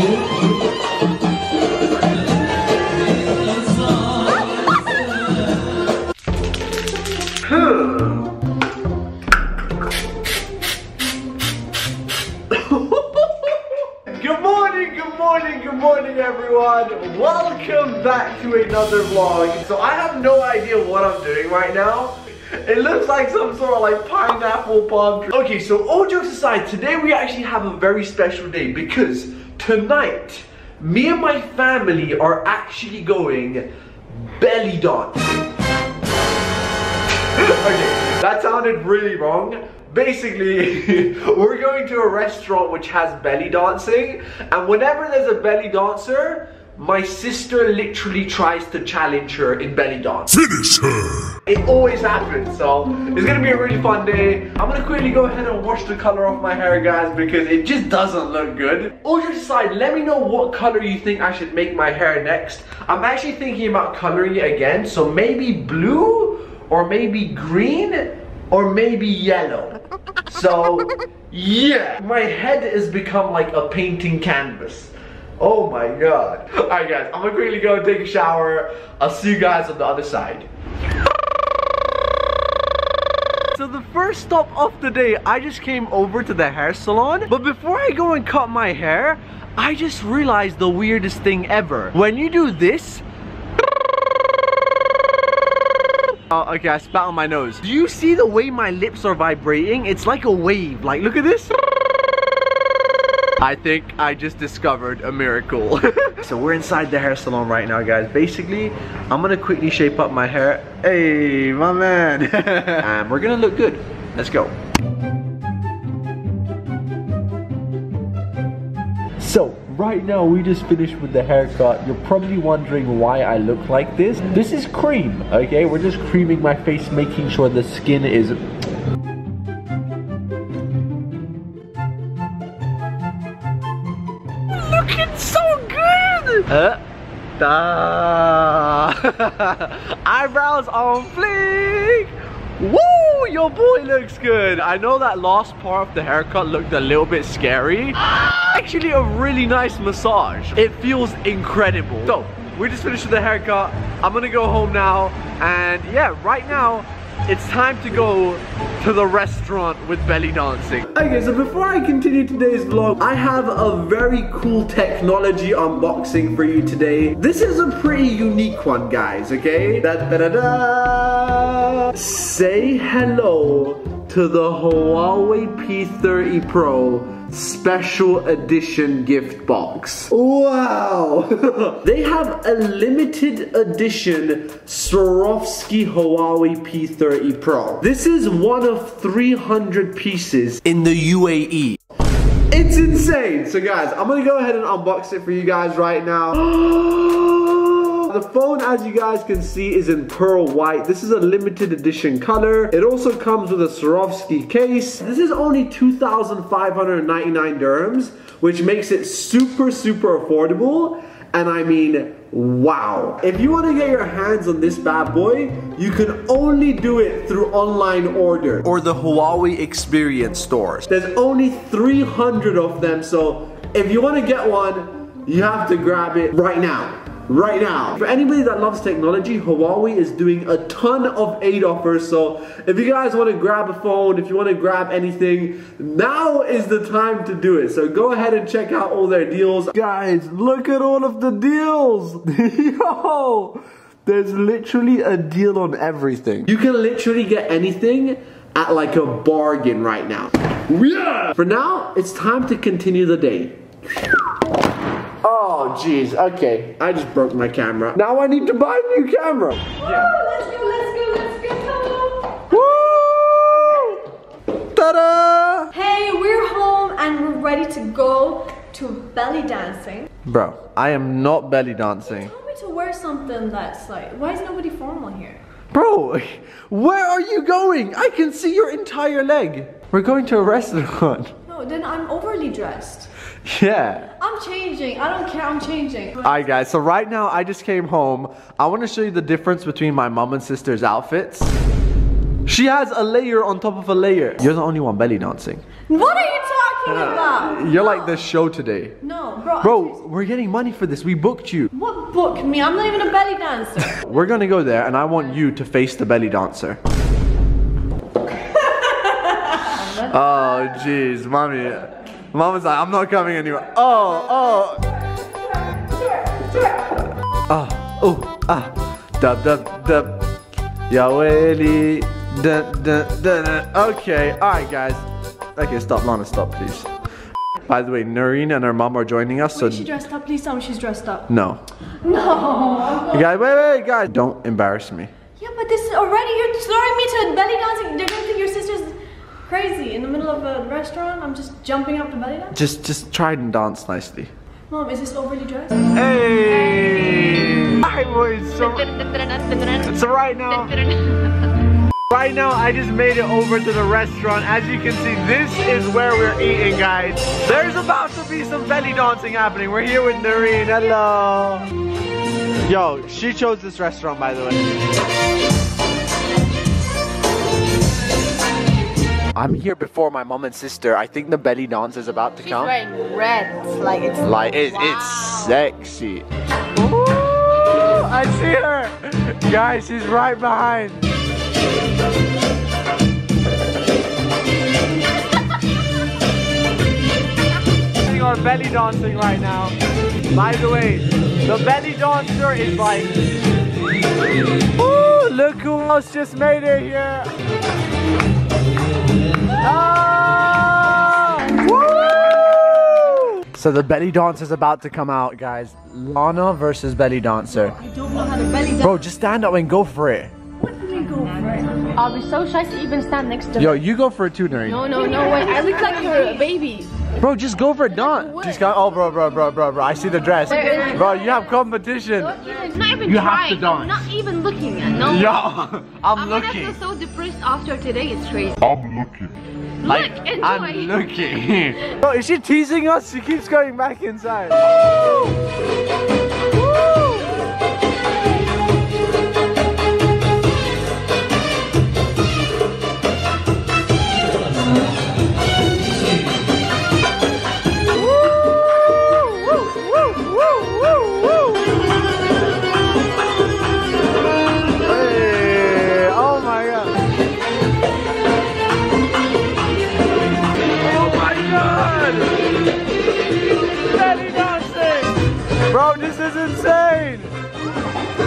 Hmm. Welcome back to another vlog. So I have no idea what I'm doing right now. It looks like some sort of like pineapple palm tree. Okay, so all jokes aside, today we actually have a very special day because tonight, me and my family are actually going belly dancing. okay, that sounded really wrong. Basically, we're going to a restaurant which has belly dancing, and whenever there's a belly dancer, my sister literally tries to challenge her in belly dance. Finish her! It always happens, so it's gonna be a really fun day. I'm gonna quickly go ahead and wash the color off my hair, guys, because it just doesn't look good. Just aside, let me know what color you think I should make my hair next. I'm actually thinking about coloring it again, so maybe blue, or maybe green, or maybe yellow. So, yeah, my head has become like a painting canvas. Oh my god. Alright guys, I'm gonna quickly go take a shower. I'll see you guys on the other side. So the first stop of the day, I just came over to the hair salon. But before I go and cut my hair, I just realized the weirdest thing ever. When you do this, Oh, okay, I spat on my nose. Do you see the way my lips are vibrating? It's like a wave. Like, look at this. I think I just discovered a miracle. so we're inside the hair salon right now, guys. Basically, I'm gonna quickly shape up my hair. Hey, my man. and we're gonna look good. Let's go. So, right now we just finished with the haircut. You're probably wondering why I look like this. This is cream, okay? We're just creaming my face, making sure the skin is Da. Eyebrows on fleek! Woo! Your boy looks good. I know that last part of the haircut looked a little bit scary. Actually a really nice massage. It feels incredible. So, we just finished with the haircut. I'm gonna go home now. And yeah, right now, it's time to go to the restaurant with belly dancing. Okay, so before I continue today's vlog, I have a very cool technology unboxing for you today. This is a pretty unique one, guys, okay? Da da da! Say hello to the Huawei P30 Pro special edition gift box. Wow! they have a limited edition Swarovski Huawei P30 Pro. This is one of 300 pieces in the UAE. It's insane. So guys, I'm gonna go ahead and unbox it for you guys right now. The phone, as you guys can see, is in pearl white. This is a limited edition color. It also comes with a Swarovski case. This is only 2,599 dirhams, which makes it super, super affordable. And I mean, wow. If you want to get your hands on this bad boy, you can only do it through online order or the Huawei Experience stores. There's only 300 of them, so if you want to get one, you have to grab it right now right now. For anybody that loves technology, Huawei is doing a ton of Eid offers. So if you guys want to grab a phone, if you want to grab anything, now is the time to do it. So go ahead and check out all their deals. Guys, look at all of the deals. Yo! There's literally a deal on everything. You can literally get anything at like a bargain right now. Yeah! For now, it's time to continue the day. Oh, jeez. Okay, I just broke my camera. Now I need to buy a new camera. Yeah. let's go, let's go, let's go. Woo! Ta-da! Hey, we're home and we're ready to go to belly dancing. Bro, I am not belly dancing. Tell me to wear something that's like, why is nobody formal here? Bro, where are you going? I can see your entire leg. We're going to a restaurant. No, then I'm overly dressed. Yeah. I'm changing. I don't care. I'm changing. Alright guys, so right now I just came home. I want to show you the difference between my mom and sister's outfits. She has a layer on top of a layer. You're the only one belly dancing. What are you talking talking about? You're like the show today. No, bro. Bro, we're getting money for this. We booked you. What book me? I'm not even a belly dancer. We're gonna go there and I want you to face the belly dancer. oh jeez, mommy. Mama's like, I'm not coming anywhere. Oh, oh. Ah, oh, ah. Dub, dub, dub. Ya Weli. Dun, dun, dun, dun. Okay, alright guys. Okay, stop, Lana, stop please. By the way, Noreen and her mom are joining us, so Is she dressed up? Please tell me she's dressed up. no. No. You guys, wait, wait, guys, don't embarrass me. Yeah, but this is already you're throwing me to belly dancing. They're gonna think your sister's crazy in the middle of a restaurant. I'm just jumping up to belly dance. Just, just try and dance nicely. Mom, is this overly dressed? Hey! Hi, boys. So, so right now, right now, I just made it over to the restaurant. As you can see, this is where we're eating, guys. There's about to be some belly dancing happening. We're here with Noreen. Hello. Yo, she chose this restaurant, by the way. I'm here before my mom and sister. I think the belly dance is about to She's come. wearing red, like it's Like it, Wow. it's sexy. Ooh, I see her. Guys, she's right behind. Doing our belly dancing right now. By the way, the belly dancer is like. Ooh, look who else just made it here. So the belly dance is about to come out, guys. Lana versus belly dancer. I don't know how to belly. Bro, just stand up and go for it. What do you go for it? I'll be so shy to even stand next to Yo, you go for it too, Nuri. No, no, no, wait. I look like you're a baby. Bro, just go for it, dance. way. Just go. Oh, bro, bro, bro, bro, bro. I see the dress. Bro, you have competition. It's not even You have to dance. I'm not even looking at no. Yo, I'm I'm gonna feel so depressed after today. It's crazy. I'm looking. Like, Look, enjoy. I'm looking. Bro, is she teasing us? She keeps going back inside.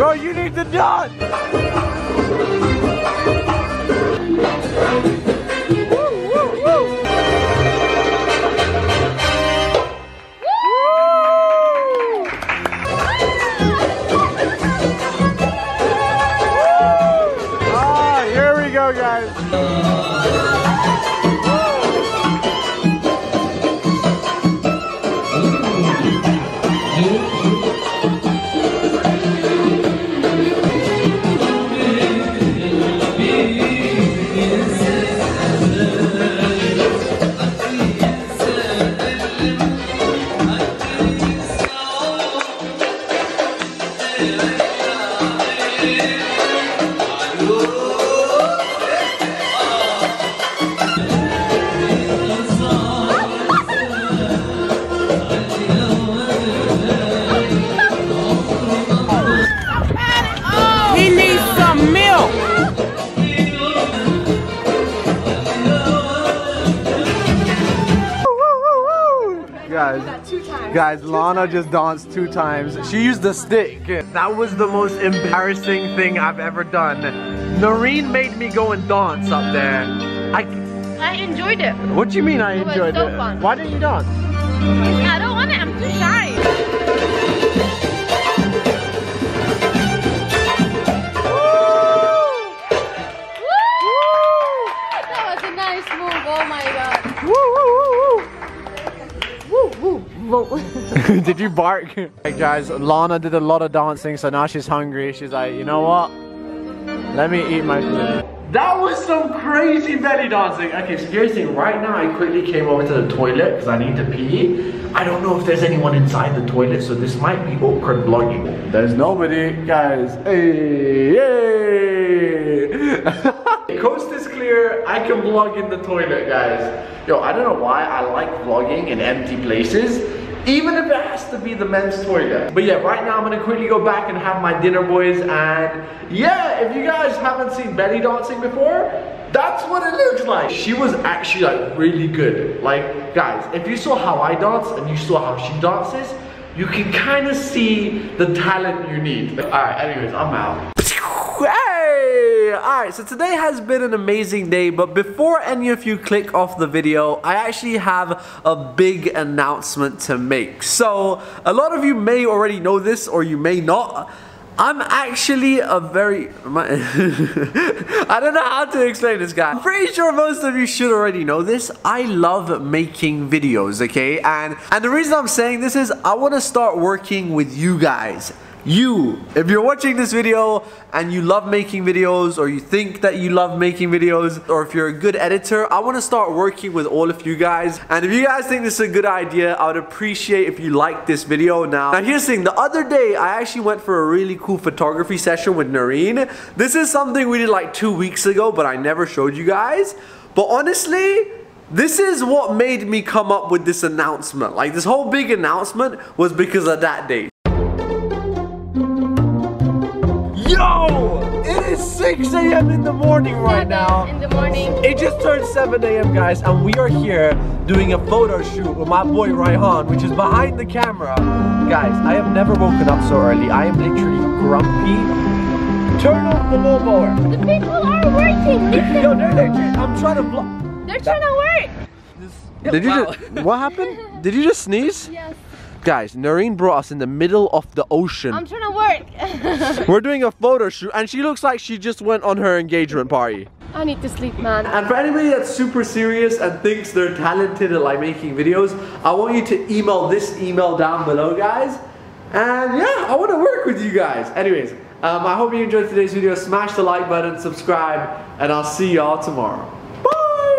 Bro, you need to dance! Guys, Two times. guys, Lana just danced two times. She used the stick. That was the most embarrassing thing I've ever done. Noreen made me go and dance up there. I, I enjoyed it. what do you mean I It was enjoyed so it? fun. Why didn't you dance? I don't want it. I'm too shy. Woo woo. did you bark? Hey guys, Lana did a lot of dancing, so now she's hungry. She's like, you know what? Let me eat my food. That was some crazy belly dancing. Okay, so here's the thing. Right now, I quickly came over to the toilet because I need to pee. I don't know if there's anyone inside the toilet, so this might be awkward vlogging. There's nobody, guys. Hey, yay! Coast is clear, I can vlog in the toilet, guys. Yo, I don't know why I like vlogging in empty places, even if it has to be the men's toilet. But yeah, right now I'm gonna quickly go back and have my dinner, boys, and yeah, if you guys haven't seen belly dancing before, that's what it looks like. She was actually like really good. Like, guys, if you saw how I dance and you saw how she dances, you can kind of see the talent you need. All right, anyways, I'm out. Hey! Alright, so today has been an amazing day, but before any of you click off the video, I actually have a big announcement to make. So, a lot of you may already know this or you may not. I'm actually a very... I don't know how to explain this guy. I'm pretty sure most of you should already know this. I love making videos, okay? And, and the reason I'm saying this is I want to start working with you guys you if you're watching this video and you love making videos or you think that you love making videos or if you're a good editor I want to start working with all of you guys and if you guys think this is a good idea I would appreciate if you like this video now now here's the thing the other day I actually went for a really cool photography session with Noreen this is something we did like two weeks ago but I never showed you guys but honestly this is what made me come up with this announcement. Like this whole big announcement was because of that day. It is 6 a.m. in the morning right now. In the morning. It just turned 7 a.m. guys and we are here doing a photo shoot with my boy Raihan which is behind the camera. Guys, I have never woken up so early. I am literally grumpy. Turn off the lawnmower. The people are working. Listen. Yo, they're, they're, I'm trying to vlog. They're trying to work. Did you just, what happened? Did you just sneeze? Yes. Guys, Noreen brought us in the middle of the ocean. I'm trying to work. We're doing a photo shoot and she looks like she just went on her engagement party. I need to sleep, man. And for anybody that's super serious and thinks they're talented at like making videos, I want you to email this email down below, guys. And yeah, I want to work with you guys. Anyways, um, I hope you enjoyed today's video. Smash the like button, subscribe, and I'll see y'all tomorrow.